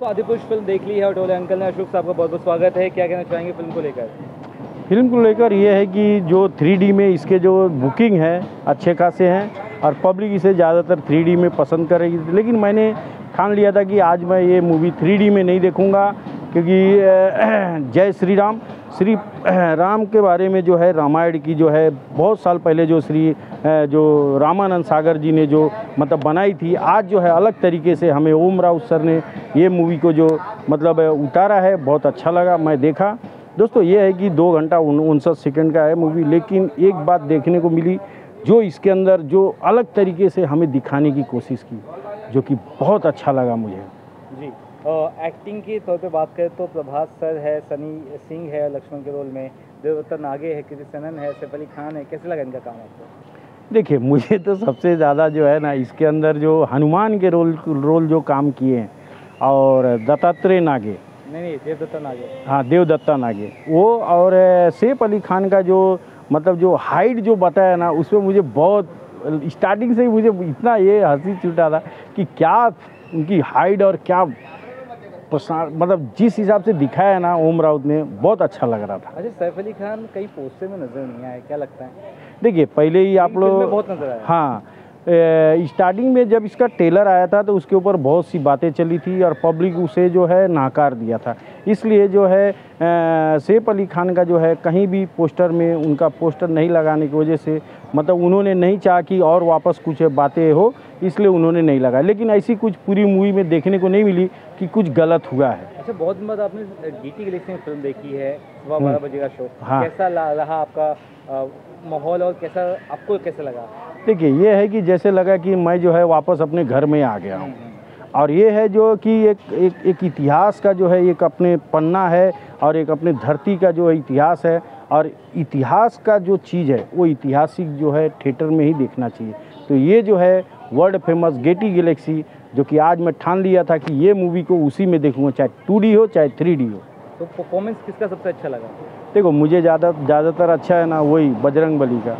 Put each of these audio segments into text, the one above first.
तो फ़िल्म देख ली है और टोले अंकल ने। अशोक साहब का बहुत बहुत स्वागत है। क्या कहना चाहेंगे फ़िल्म को लेकर? फ़िल्म को लेकर यह है कि जो थ्री में इसके जो बुकिंग है, अच्छे खासे हैं और पब्लिक इसे ज़्यादातर थ्री में पसंद करेगी लेकिन मैंने ठान लिया था कि आज मैं ये मूवी थ्री में नहीं देखूँगा, क्योंकि जय श्री राम श्री राम के बारे में जो है, रामायण की जो है, बहुत साल पहले जो श्री जो रामानंद सागर जी ने जो मतलब बनाई थी, आज जो है अलग तरीके से हमें ओम राउत सर ने ये मूवी को जो मतलब उतारा है, बहुत अच्छा लगा, मैं देखा। दोस्तों, ये है कि दो घंटा उनसठ सेकंड का है मूवी लेकिन एक बात देखने को मिली, जो इसके अंदर जो अलग तरीके से हमें दिखाने की कोशिश की, जो कि बहुत अच्छा लगा मुझे। जी। एक्टिंग की तौर पे बात करें तो प्रभात सर है सनी सिंह है लक्ष्मण के रोल में। देवदत्ता नागे है कृति सनन है सैफ अली खान है। कैसे लगा इनका काम आपको? देखिए मुझे तो सबसे ज़्यादा जो है ना इसके अंदर जो हनुमान के रोल रोल जो काम किए हैं और दत्तात्रेय नागे। नहीं नहीं देवदत्ता नागे। हाँ देवदत्ता नागे। वो और सैफ अली खान का जो मतलब जो हाइट जो बताया ना उसमें मुझे बहुत स्टार्टिंग से ही मुझे इतना ये हँसी छूटा था कि क्या उनकी हाइट और क्या मतलब जिस हिसाब से दिखाया है ना ओम राउत ने बहुत अच्छा लग रहा था। अच्छा सैफ अली खान कई पोस्टर में नज़र नहीं आया क्या लगता है? देखिए पहले ही आप लोग बहुत नज़र आया। हाँ स्टार्टिंग में जब इसका टेलर आया था तो उसके ऊपर बहुत सी बातें चली थी और पब्लिक उसे जो है नाकार दिया था। इसलिए जो है सैफ अली खान का जो है कहीं भी पोस्टर में उनका पोस्टर नहीं लगाने की वजह से मतलब उन्होंने नहीं चाहा कि और वापस कुछ बातें हो इसलिए उन्होंने नहीं लगाया। लेकिन ऐसी कुछ पूरी मूवी में देखने को नहीं मिली कि कुछ गलत हुआ है। अच्छा बहुत दिन बाद आपने डीटी गैलेक्सी में फ़िल्म देखी है सुबह बारह बजे का शो हाँ। कैसा रहा आपका माहौल और कैसा आपको कैसा लगा? देखिए ये है कि जैसे लगा कि मैं जो है वापस अपने घर में आ गया हूँ। और ये है जो कि एक एक एक इतिहास का जो है एक अपने पन्ना है और एक अपने धरती का जो इतिहास है। और इतिहास का जो चीज़ है वो ऐतिहासिक जो है थिएटर में ही देखना चाहिए। तो ये जो है वर्ल्ड फ़ेमस गेटी गैलेक्सी जो कि आज मैं ठान लिया था कि ये मूवी को उसी में देखूँगा चाहे टू हो चाहे थ्री हो। तो परफॉर्मेंस किसका सबसे अच्छा लगा? देखो मुझे ज़्यादा ज़्यादातर अच्छा है ना वही बजरंग बली का।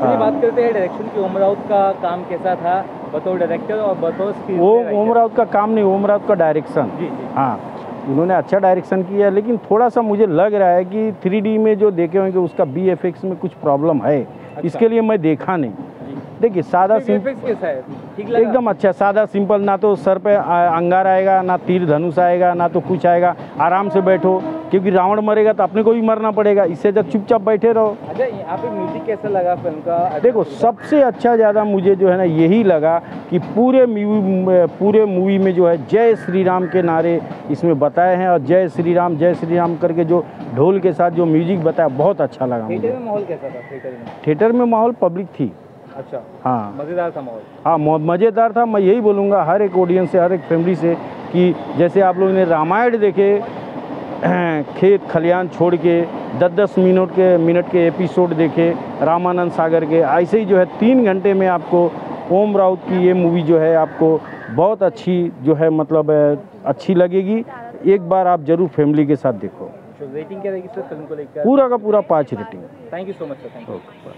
चलिए बात करते हैं डायरेक्शन की ओम राउत का काम कैसा था? बतौर डायरेक्टर और बतौर वो ओम राउत का काम नहीं ओम राउत का डायरेक्शन जी जी। हाँ उन्होंने अच्छा डायरेक्शन किया है लेकिन थोड़ा सा मुझे लग रहा है कि थ्री में जो देखे होंगे उसका बी में कुछ प्रॉब्लम है। इसके लिए मैं देखा नहीं। देखिए सादा सिंपल कैसा है? एकदम अच्छा सादा सिंपल ना तो सर पे अंगार आएगा ना तीर धनुष आएगा ना तो कुछ आएगा। आराम से बैठो। क्योंकि रावण मरेगा तो अपने को भी मरना पड़ेगा। इससे जब चुपचाप बैठे रहो। अच्छा यहाँ पे म्यूज़िक कैसा लगा फ़िल्म का? देखो सबसे अच्छा ज़्यादा मुझे जो है ना यही लगा कि पूरे मूवी पूरे मूवी में जो है जय श्री राम के नारे इसमें बताए हैं और जय श्री राम जय श्री राम करके जो ढोल के साथ जो म्यूज़िक बताया बहुत अच्छा लगा थिएटर में माहौल कैसा था? थिएटर में? थिएटर में माहौल पब्लिक थी। अच्छा। हाँ। मज़ेदार था माहौल। हाँ मज़ेदार था। मैं यही बोलूँगा हर एक ऑडियंस से हर एक फैमिली से कि जैसे आप लोगों ने रामायण देखे खेत खलियान छोड़ के दस दस मिनट के मिनट के एपिसोड देखे रामानंद सागर के ऐसे ही जो है तीन घंटे में आपको ओम राउत की ये मूवी जो है आपको बहुत अच्छी जो है मतलब अच्छी लगेगी। एक बार आप ज़रूर फैमिली के साथ देखो। रेटिंग क्या रहेगी सर फ़िल्म को लेकर? पूरा का पूरा पाँच rating thank you so much sir thank you